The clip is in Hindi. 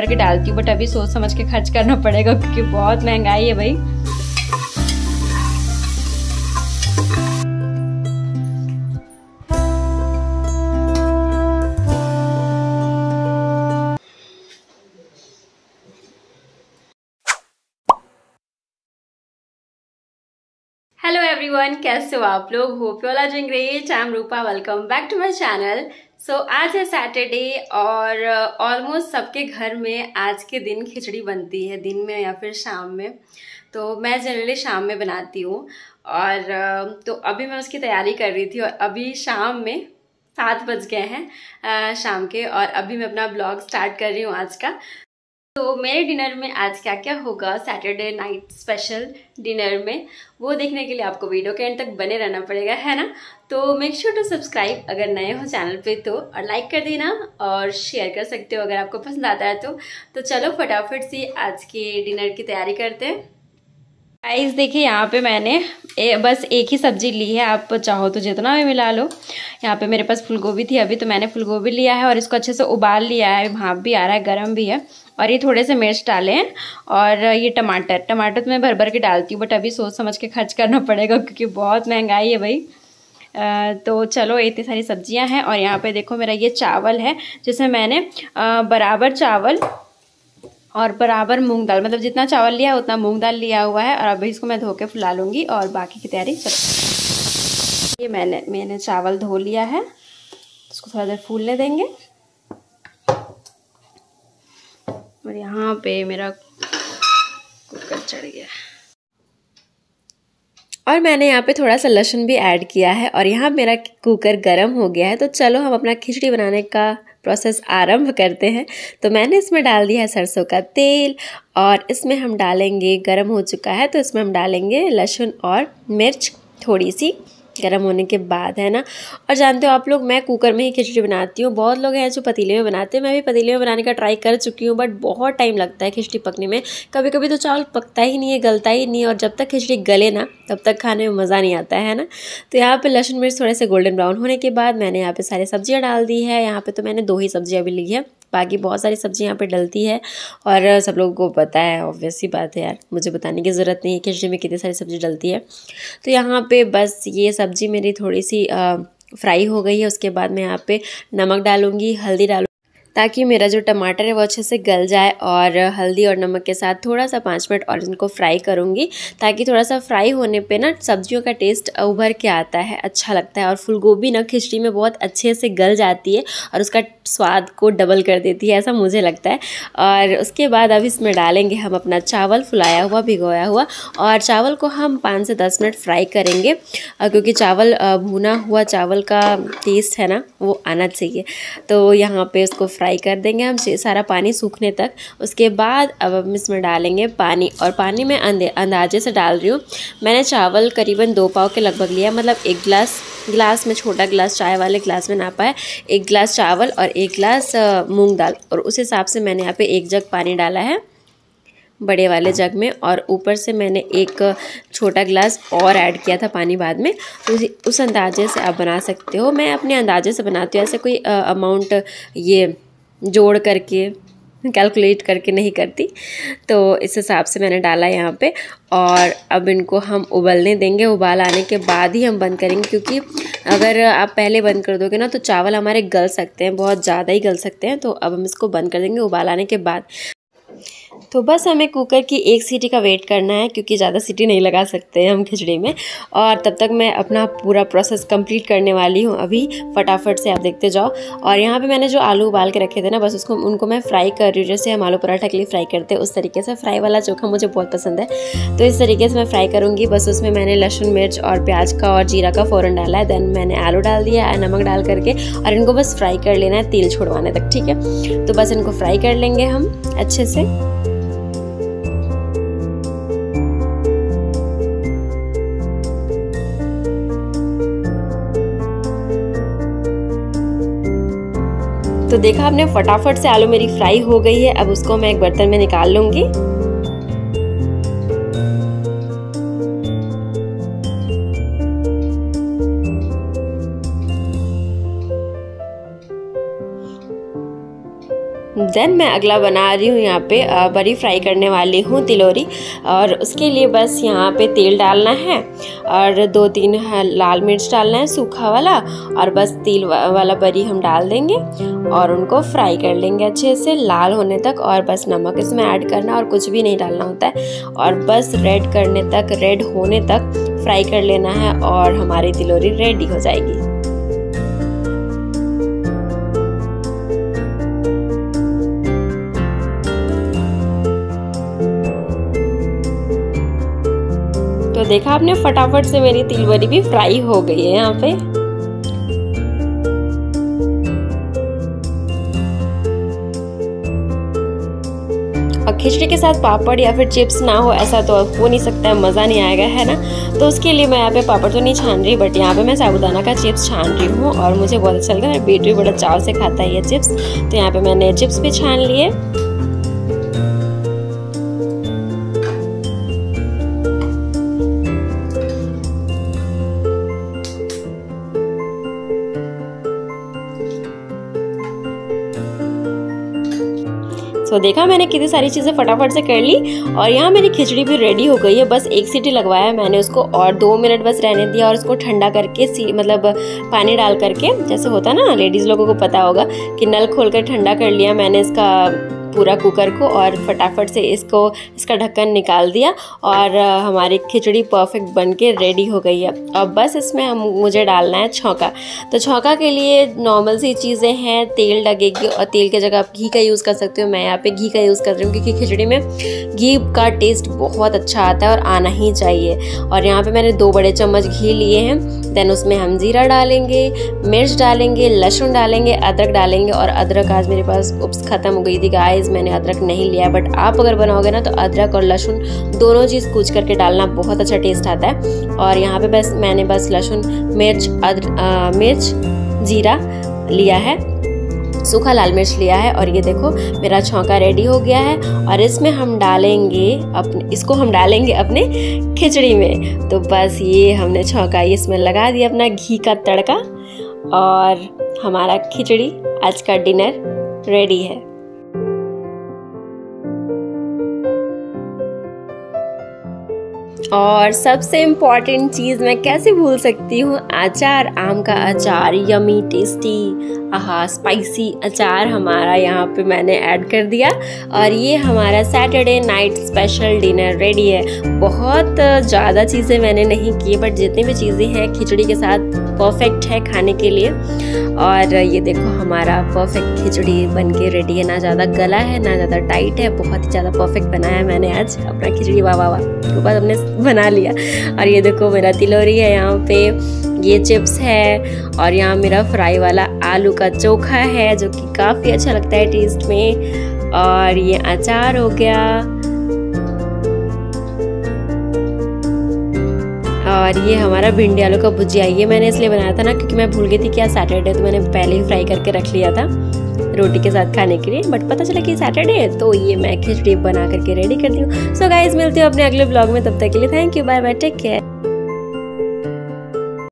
करके डालती हूँ बट अभी सोच समझ के खर्च करना पड़ेगा, क्योंकि बहुत महँगाई है भाई। हेलो एवरीवन कैसे हो आप लोग? Hope you all are doing great I am Rupa welcome back to my channel so so, आज है सैटरडे और ऑलमोस्ट uh, सबके घर में आज के दिन खिचड़ी बनती है दिन में या फिर शाम में। तो मैं जनरली शाम में बनाती हूँ और uh, तो अभी मैं उसकी तैयारी कर रही थी और अभी शाम में सात बज गए हैं uh, शाम के और अभी मैं अपना ब्लॉग स्टार्ट कर रही हूँ आज का। तो मेरे डिनर में आज क्या क्या होगा? सैटरडे नाइट स्पेशल डिनर में। वो देखने के लिए आपको वीडियो के एंड तक बने रहना पड़ेगा, है ना? तो मेक श्योर टू सब्सक्राइब अगर नए हो चैनल पे तो और लाइक कर देना और शेयर कर सकते हो अगर आपको पसंद आता है तो। तो चलो फटाफट से आज के डिनर की तैयारी करते हैं। गाइस देखिए यहाँ पे मैंने ए, बस एक ही सब्ज़ी ली है आप चाहो तो जितना भी मिला लो। यहाँ पे मेरे पास फूलगोभी थी अभी तो मैंने फूलगोभी लिया है और इसको अच्छे से उबाल लिया है भाप भी आ रहा है गर्म भी है। और ये थोड़े से मिर्च डाले हैं और ये टमाटर। टमाटर तो मैं भर भर के डालती हूँ बट अभी सोच समझ के खर्च करना पड़ेगा क्योंकि बहुत महँगाई है भाई। तो चलो इतनी सारी सब्ज़ियाँ हैं और यहाँ पे देखो मेरा ये चावल है जिसमें मैंने बराबर चावल और बराबर मूंग दाल मतलब जितना चावल लिया उतना मूंग दाल लिया हुआ है। और अभी इसको मैं धो के फुला लूँगी और बाकी की तैयारी चल ये मैंने मैंने चावल धो लिया है। इसको थोड़ा देर फूलने देंगे। और यहाँ पे मेरा कुकर चढ़ गया और मैंने यहाँ पे थोड़ा सा लहसुन भी ऐड किया है और यहाँ मेरा कुकर गर्म हो गया है। तो चलो हम अपना खिचड़ी बनाने का प्रोसेस आरंभ करते हैं। तो मैंने इसमें डाल दिया है सरसों का तेल और इसमें हम डालेंगे, गर्म हो चुका है तो इसमें हम डालेंगे लहसुन और मिर्च थोड़ी सी। गर्म होने के बाद, है ना? और जानते हो आप लोग, मैं कुकर में ही खिचड़ी बनाती हूँ। बहुत लोग हैं जो पतीले में बनाते हैं। मैं भी पतीले में बनाने का ट्राई कर चुकी हूँ बट बहुत टाइम लगता है खिचड़ी पकने में। कभी कभी तो चावल पकता ही नहीं है, गलता ही नहीं है, और जब तक खिचड़ी गले ना, तब तक खाने में मज़ा नहीं आता, है ना? तो यहाँ पर लहसुन मिर्च थोड़े से गोल्डन ब्राउन होने के बाद मैंने यहाँ पर सारी सब्ज़ियाँ डाल दी है। यहाँ पर तो मैंने दो ही सब्ज़ियाँ भी ली है। बाकी बहुत सारी सब्ज़ी यहाँ पे डलती है और सब लोगों को पता है ऑब्वियस ही बात है यार, मुझे बताने की ज़रूरत नहीं है खिचड़ी में कितनी सारी सब्ज़ी डलती है। तो यहाँ पे बस ये सब्ज़ी मेरी थोड़ी सी फ्राई हो गई है, उसके बाद मैं यहाँ पे नमक डालूँगी, हल्दी डालूँ ताकि मेरा जो टमाटर है वो अच्छे से गल जाए और हल्दी और नमक के साथ थोड़ा सा पाँच मिनट और इनको फ्राई करूँगी, ताकि थोड़ा सा फ्राई होने पे ना सब्जियों का टेस्ट उभर के आता है अच्छा लगता है और फूलगोभी ना खिचड़ी में बहुत अच्छे से गल जाती है और उसका स्वाद को डबल कर देती है, ऐसा मुझे लगता है। और उसके बाद अब इसमें डालेंगे हम अपना चावल, फुलाया हुआ, भिगोया हुआ और चावल को हम पाँच से दस मिनट फ्राई करेंगे क्योंकि चावल भुना हुआ चावल का टेस्ट है ना, वो आना चाहिए। तो यहाँ पे उसको फ्राई फ्राई कर देंगे हम सारा पानी सूखने तक। उसके बाद अब हम इसमें डालेंगे पानी और पानी में अंदाजे से डाल रही हूँ। मैंने चावल करीबन दो पाव के लगभग लिया मतलब एक गिलास गिलास में छोटा गिलास चाय वाले गिलास में नापा है। एक गिलास चावल और एक गिलास मूंग दाल और उस हिसाब से मैंने यहाँ पे एक जग पानी डाला है, बड़े वाले जग में। और ऊपर से मैंने एक छोटा गिलास और ऐड किया था पानी बाद में। तो उस अंदाजे से आप बना सकते हो। मैं अपने अंदाजे से बनाती हूँ, ऐसे कोई अमाउंट ये जोड़ करके कैलकुलेट करके नहीं करती। तो इस हिसाब से मैंने डाला यहाँ पे और अब इनको हम उबलने देंगे। उबाल आने के बाद ही हम बंद करेंगे क्योंकि अगर आप पहले बंद कर दोगे ना तो चावल हमारे गल सकते हैं, बहुत ज़्यादा ही गल सकते हैं। तो अब हम इसको बंद कर देंगे उबाल आने के बाद। तो बस हमें कुकर की एक सीटी का वेट करना है, क्योंकि ज़्यादा सीटी नहीं लगा सकते हम खिचड़ी में। और तब तक मैं अपना पूरा प्रोसेस कंप्लीट करने वाली हूँ। अभी फटाफट से आप देखते जाओ। और यहाँ पे मैंने जो आलू उबाल के रखे थे ना, बस उसको, उनको मैं फ्राई कर रही हूँ। जैसे हम आलू पराठा के लिए फ्राई करते हैं, उस तरीके से। फ्राई वाला चोखा मुझे बहुत पसंद है। तो इस तरीके से मैं फ्राई करूँगी। बस उसमें मैंने लहसुन, मिर्च और प्याज का और जीरा का फ़ौरन डाला है। देन मैंने आलू डाल दिया है, नमक डाल करके। और इनको बस फ्राई कर लेना है, तेल छोड़वाने तक, ठीक है? तो बस इनको फ्राई कर लेंगे हम, अच्छे से। तो देखा आपने, फटाफट से आलू मेरी फ्राई हो गई है, अब उसको मैं एक बर्तन में निकाल लूँगी। देन मैं अगला बना रही हूँ यहाँ पे बड़ी फ्राई करने वाली हूँ तिलोरी। और उसके लिए बस यहाँ पे तेल डालना है और दो तीन लाल मिर्च डालना है, सूखा वाला, और बस तिल वाला बरी हम डाल देंगे और उनको फ्राई कर लेंगे अच्छे से। लाल होने तक और बस नमक इसमें ऐड करना और कुछ भी नहीं डालना होता है। और बस रेड करने तक, रेड होने तक फ्राई कर लेना है और हमारी तिलोरी रेडी हो जाएगी। तो देखा आपने, फटाफट से मेरी तिलवरी भी फ्राई हो गई है यहाँ पे। और खिचड़ी के साथ पापड़ या फिर चिप्स ना हो, ऐसा तो हो नहीं सकता है मज़ा नहीं आएगा, है ना? तो उसके लिए मैं यहाँ पे पापड़ तो नहीं छान रही बट यहाँ पे मैं साबुदाना का चिप्स छान रही हूँ और मुझे बहुत अच्छा लगता है मेरा बेटी बड़ा चाव से खाता है ये चिप्स तो यहाँ पे मैंने चिप्स भी छान लिए। सो so, देखा मैंने कितनी सारी चीज़ें फटाफट से कर ली और यहाँ मेरी खिचड़ी भी रेडी हो गई है। बस एक सीटी लगवाया मैंने उसको और दो मिनट बस रहने दिया और उसको ठंडा करके सी मतलब पानी डाल करके जैसे होता ना लेडीज़ लोगों को पता होगा कि नल खोल कर ठंडा कर लिया मैंने इसका पूरा कुकर को और फटाफट से इसको, इसका ढक्कन निकाल दिया और हमारी खिचड़ी परफेक्ट बन के रेडी हो गई है। अब बस इसमें हम, मुझे डालना है छौका। तो छौका के लिए नॉर्मल सी चीज़ें हैं, तेल लगेगी और तेल की जगह आप घी का यूज़ कर सकते हो। मैं यहाँ पे घी का यूज़ कर रही हूँ क्योंकि खिचड़ी में घी का टेस्ट बहुत अच्छा आता है और आना ही चाहिए। और यहाँ पे मैंने दो बड़े चम्मच घी लिए हैं। देन उसमें हम ज़ीरा डालेंगे, मिर्च डालेंगे, लहसुन डालेंगे, अदरक डालेंगे और अदरक आज मेरे पास ख़त्म हो गई थी गाइस मैंने अदरक नहीं लिया बट आप अगर बनाओगे ना तो अदरक और लहसुन दोनों चीज़ कूच करके डालना बहुत अच्छा टेस्ट आता है। और यहाँ पे बस मैंने बस लहसुन, मिर्च, अदर मिर्च, जीरा लिया है, सूखा लाल मिर्च लिया है, और ये देखो मेरा छौंका रेडी हो गया है, और इसमें हम डालेंगे अपने, इसको हम डालेंगे अपने खिचड़ी में। तो बस ये हमने छौंका इसमें लगा दिया अपना घी का तड़का, और हमारा खिचड़ी आज का डिनर रेडी है। और सबसे इंपॉर्टेंट चीज़ मैं कैसे भूल सकती हूँ? अचार, आम का अचार यमी टेस्टी आहा स्पाइसी अचार हमारा यहाँ पे मैंने ऐड कर दिया। और ये हमारा Saturday night special dinner ready है। बहुत ज़्यादा चीज़ें मैंने नहीं की बट जितनी भी चीज़ें हैं, खिचड़ी के साथ परफेक्ट है खाने के लिए। और ये देखो, हमारा परफेक्ट खिचड़ी बन के रेडी है। ना ज़्यादा गला है, ना ज़्यादा टाइट है, बहुत ही ज़्यादा परफेक्ट बनाया मैंने आज अपना खिचड़ी। वाह वाह वाह। के बाद हमने बना लिया। और ये देखो मेरा तिलोरी है यहाँ पे। ये चिप्स है और यहाँ मेरा फ्राई वाला आलू का चोखा है, जो कि काफ़ी अच्छा लगता है टेस्ट में। और ये अचार हो गया। और ये हमारा भिंडी आलू का भुजिया, ये मैंने इसलिए बनाया था ना क्योंकि मैं भूल गई थी कि आज सैटरडे तो मैंने पहले ही फ्राई करके रख लिया था रोटी के साथ खाने के लिए बट पता चला कि सैटरडे है तो ये मैं खिचड़ी बना करके रेडी करती हूँ। सो गाइज़ मिलती हूँ अपने अगले ब्लॉग में, तब तक के लिए thank you bye bye take care